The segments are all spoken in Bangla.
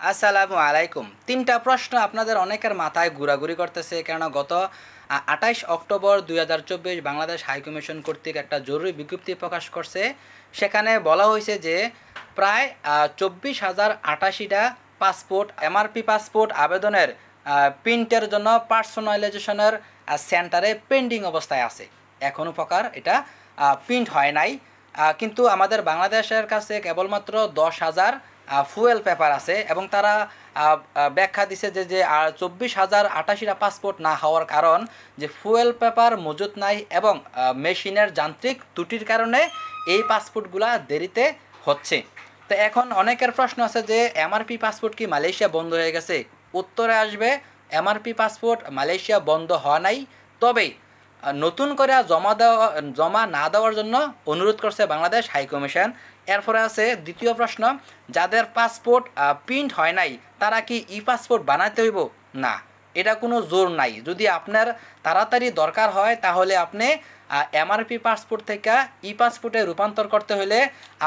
আসসালামু আলাইকুম। তিনটা প্রশ্ন আপনাদের অনেকের মাথায় ঘোরাঘুরি করতেছে, কেননা গত আঠাইশ অক্টোবর দুই হাজার চব্বিশ বাংলাদেশ হাইকমিশন কর্তৃক একটা জরুরি বিজ্ঞপ্তি প্রকাশ করছে। সেখানে বলা হয়েছে যে, প্রায় চব্বিশ হাজার আটাশিটা পাসপোর্ট, এমআরপি পাসপোর্ট আবেদনের প্রিন্টের জন্য পার্সোনালাইজেশনের সেন্টারে পেন্ডিং অবস্থায় আছে। এখনও প্রকার এটা প্রিন্ট হয় নাই। কিন্তু আমাদের বাংলাদেশের কাছে কেবলমাত্র দশ হাজার ফুয়েল পেপার আছে এবং তারা ব্যাখ্যা দিছে যে যে চব্বিশ হাজার আটাশিটা পাসপোর্ট না হওয়ার কারণ যে ফুয়েল পেপার মজুত নাই এবং মেশিনের যান্ত্রিক ত্রুটির কারণে এই পাসপোর্টগুলা দেরিতে হচ্ছে। তো এখন অনেকের প্রশ্ন আছে যে, এমআরপি পাসপোর্ট কি মালয়েশিয়া বন্ধ হয়ে গেছে? উত্তরে আসবে, এমআরপি পাসপোর্ট মালয়েশিয়া বন্ধ হওয়া নাই। তবে নতুন করে জমা দেওয়া, জমা না দেওয়ার জন্য অনুরোধ করছে বাংলাদেশ হাইকমিশন এরপরে আছে দ্বিতীয় প্রশ্ন, যাদের পাসপোর্ট প্রিন্ট হয় নাই, তারা কি ই পাসপোর্ট বানাতে হইব? না। এটা কোনো জোর নাই। যদি আপনার তাড়াতাড়ি দরকার হয়, তাহলে আপনি এমআরপি পাসপোর্ট থেকে ই পাসপোর্টে রূপান্তর করতে হলে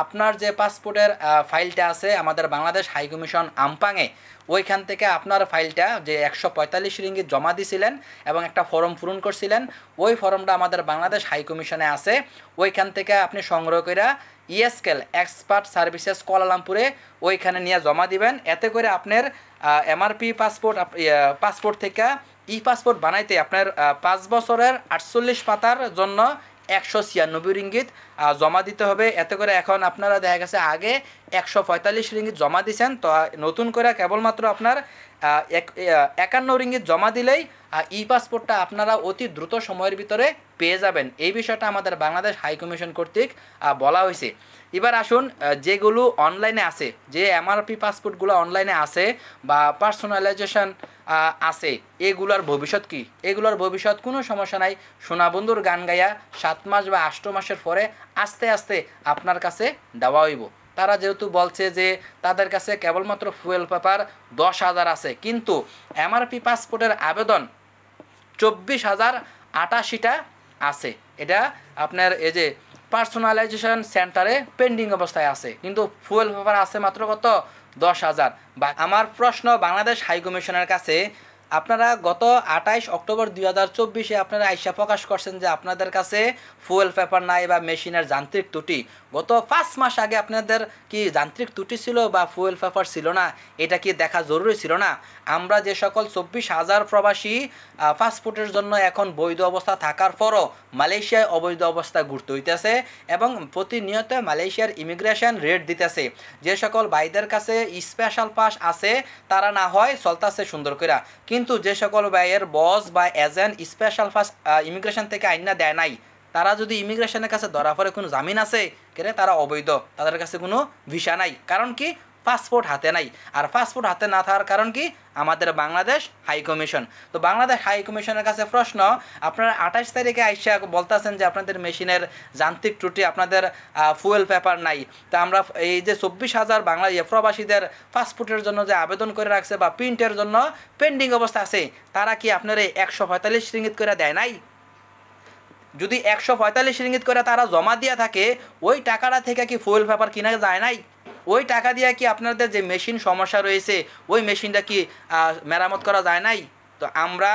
আপনার যে পাসপোর্টের ফাইলটা আছে আমাদের বাংলাদেশ হাইকমিশন আমপাঙে, ওইখান থেকে আপনার ফাইলটা যে একশো পঁয়তাল্লিশ রিঙ্গিত জমা দিছিলেন এবং একটা ফর্ম পূরণ করছিলেন, ওই ফর্মটা আমাদের বাংলাদেশ হাইকমিশনে আছে। ওইখান থেকে আপনি সংগ্রহ করে ইএসকেল এক্সপার্ট সার্ভিসেস কোয়ালালামপুরে ওইখানে নিয়ে জমা দিবেন। এতে করে আপনার এমআরপি পাসপোর্ট পাসপোর্ট থেকে ই পাসপোর্ট বানাইতে আপনার পাঁচ বছরের আটচল্লিশ পাতার জন্য একশো ছিয়ানব্বই রিঙ্গিত জমা দিতে হবে। এতে করে এখন আপনারা দেখা গেছে আগে একশো পঁয়তাল্লিশ রিঙ্গিত জমা দিয়েছেন তো নতুন করে কেবলমাত্র আপনার এক- একান্ন রিঙ্গিত জমা দিলেই ই পাসপোর্টটা আপনারা অতি দ্রুত সময়ের ভিতরে পেয়ে যাবেন। এই বিষয়টা আমাদের বাংলাদেশ হাই কমিশন কর্তৃক বলা হয়েছে। এবার আসুন যেগুলো অনলাইনে আছে, যে এমআরপি পাসপোর্টগুলো অনলাইনে আছে বা পার্সোনালাইজেশন আছে, এগুলোর ভবিষ্যৎ কি? এগুলোর ভবিষ্যৎ কোনো সমস্যা নাই। সোনাবন্ধুর গান গাইয়া সাত মাস বা আষ্ট মাসের পরে আস্তে আস্তে আপনার কাছে দেওয়া হইব। তারা যেহেতু বলছে যে তাদের কাছে কেবলমাত্র ফুয়েল পেপার দশ হাজার আছে, কিন্তু এমআরপি পাসপোর্টের আবেদন চব্বিশ হাজার আটাশিটা আছে। এটা আপনার এই যে পার্সোনালাইজেশন সেন্টারে পেন্ডিং অবস্থায় আছে, কিন্তু ফুয়েল পেপার আছে মাত্র কত? দশ হাজার। বা আমার প্রশ্ন বাংলাদেশ হাইকমিশনের কাছে আপনারা গত আঠাইশ অক্টোবর দুই হাজার চব্বিশে আপনারা আইসা প্রকাশ করছেন যে আপনাদের কাছে ফুয়েল পেপার নাই বা মেশিনের যান্ত্রিক ত্রুটি। গত পাঁচ মাস আগে আপনাদের কি যান্ত্রিক ত্রুটি ছিল বা ফুয়েল পেপার ছিল না? এটা কি দেখা জরুরি ছিল না? আমরা যে সকল চব্বিশ হাজার প্রবাসী পাসপোর্টের জন্য এখন বৈধ অবস্থা থাকার পরও মালয়েশিয়ায় অবৈধ অবস্থা ঘুরতে হইতেছে এবং প্রতিনিয়ত মালয়েশিয়ার ইমিগ্রেশন রেট দিতেছে। যে সকল ভাইদের কাছে স্পেশাল পাস আছে, তারা না হয় চলতেছে সুন্দর করে কিন্তু যে সকল ব্যয়ের বস বা এজেন্ট স্পেশাল ফার্স্ট ইমিগ্রেশন থেকে আইনা দেয় নাই, তারা যদি ইমিগ্রেশনের কাছে ধরা পড়ে কোনো জামিন আছে, কেরে তারা অবৈধ, তাদের কাছে কোনো ভিসা নাই। কারণ কি? পাসপোর্ট হাতে নাই। আর পাসপোর্ট হাতে না থাকার কারণ কি? আমাদের বাংলাদেশ হাই কমিশন। তো বাংলাদেশ হাই কমিশনের কাছে প্রশ্ন, আপনারা আঠাশ তারিখে আইসা বলতেছেন যে আপনাদের মেশিনের যান্ত্রিক ত্রুটি, আপনাদের ফুয়েল পেপার নাই। তা আমরা এই যে চব্বিশ হাজার বাংলা প্রবাসীদের পাসপোর্টের জন্য যে আবেদন করে রাখছে বা প্রিন্টের জন্য পেন্ডিং অবস্থা আছে, তারা কি আপনার একশো পঁয়তাল্লিশ রিঙ্গিত করে দেয় নাই? যদি একশো পঁয়তাল্লিশ রিঙ্গিত করে তারা জমা দিয়ে থাকে, ওই টাকাটা থেকে কি ফুয়েল পেপার কিনা যায় নাই? ওই টাকা দিয়ে কি আপনাদের যে মেশিন সমস্যা রয়েছে, ওই মেশিনটা কি মেরামত করা যায় নাই? তো আমরা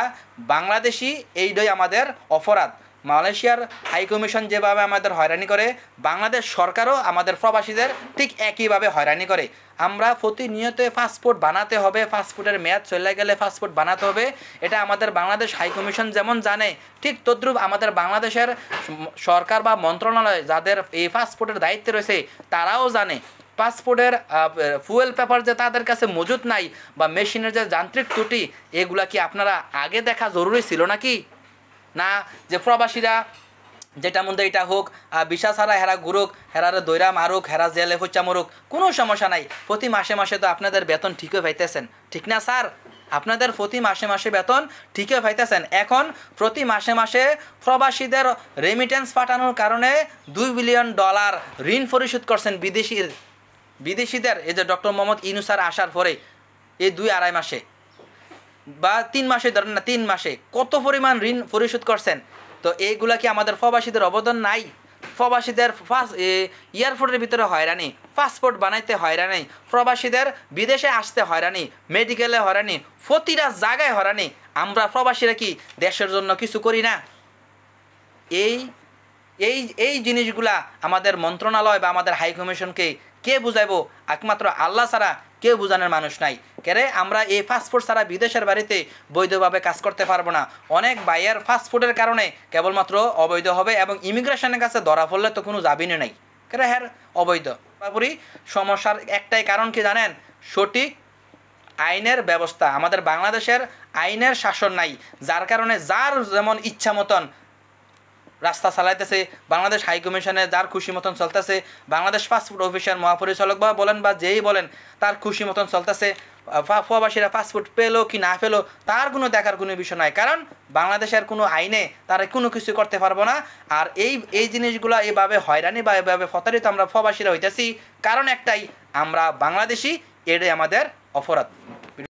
বাংলাদেশি এইটাই আমাদের অপরাধ। মালয়েশিয়ার হাইকমিশন যেভাবে আমাদের হয়রানি করে, বাংলাদেশ সরকারও আমাদের প্রবাসীদের ঠিক একইভাবে হয়রানি করে। আমরা প্রতিনিয়ত পাসপোর্ট বানাতে হবে, পাসপোর্টের মেয়াদ চলে গেলে পাসপোর্ট বানাতে হবে। এটা আমাদের বাংলাদেশ হাইকমিশন যেমন জানে, ঠিক তদ্রূপ আমাদের বাংলাদেশের সরকার বা মন্ত্রণালয় যাদের এই পাসপোর্টের দায়িত্বে রয়েছে, তারাও জানে। পাসপোর্টের ফুয়েল পেপার যে তাদের কাছে মজুত নাই বা মেশিনের যে যান্ত্রিক ত্রুটি, এগুলা কি আপনারা আগে দেখা জরুরি ছিল নাকি? না, যে প্রবাসীরা যেটা মধ্যে এটা হোক বিশা ছাড়া হেরা ঘুরুক, হেরারে দৈরা মারুক, হেরা জেলে ফুচা মরুক, কোনো সমস্যা নাই। প্রতি মাসে মাসে তো আপনাদের বেতন ঠিকই পাইতেছেন। ঠিক না, স্যার? আপনাদের প্রতি মাসে মাসে বেতন ঠিকই পাইতেছেন। এখন প্রতি মাসে মাসে প্রবাসীদের রেমিটেন্স পাঠানোর কারণে দুই বিলিয়ন ডলার ঋণ পরিশোধ করছেন বিদেশি বিদেশিদের, এই যে ডক্টর মোহাম্মদ ইনুসার আসার পরে, এই দুই আড়াই মাসে, বা তিন মাসে ধরেন না, তিন মাসে, কত পরিমাণ ঋণ পরিশোধ করছেন? তো এইগুলা কি আমাদের প্রবাসীদের অবদান নাই? প্রবাসীদের ফাস এয়ারপোর্টের ভিতরে হয়রানি, পাসপোর্ট বানাইতে হয়রানি, প্রবাসীদের বিদেশে আসতে হয়রানি, মেডিকেলে হয়রানি, প্রতিটা জায়গায় হয়রানি। আমরা প্রবাসীরা কি দেশের জন্য কিছু করি না? এই এই এই জিনিসগুলা আমাদের মন্ত্রণালয় বা আমাদের হাই কমিশনকে কে বুঝাইবো? একমাত্র আল্লাহ ছাড়া কেউ বোঝানোর মানুষ নাই। কেরে আমরা এই পাসপোর্ট ছাড়া বিদেশের বাড়িতে বৈধভাবে কাজ করতে পারব না। অনেক বাইয়ের ফাস্টফুডের কারণে কেবলমাত্র অবৈধ হবে এবং ইমিগ্রেশনের কাছে ধরা পড়লে তো কোনো জামিনই নাই। কেরে হ্যার অবৈধ। পুরোপুরি সমস্যার একটাই কারণ কি জানেন? সঠিক আইনের ব্যবস্থা। আমাদের বাংলাদেশের আইনের শাসন নাই। যার কারণে যার যেমন ইচ্ছা মতন রাস্তা চালাইতেছে, বাংলাদেশ হাই কমিশনে যার খুশি মতন চলতেছে, বাংলাদেশ পাসপোর্ট অফিসের মহাপরিচালক বা বলেন বা যেই বলেন, তার খুশি মতন চলতেছে প্রবাসীরা পাসপোর্ট পেল কি না পেল, তার কোনো দেখার কোনো বিষয় নাই। কারণ বাংলাদেশের কোনো আইনে তারা কোনো কিছু করতে পারব না। আর এই এই জিনিসগুলো এইভাবে হয়রানি বা এভাবে ফতারিত আমরা প্রবাসীরা হইতেছি, কারণ একটাই, আমরা বাংলাদেশি, এটাই আমাদের অপরাধ।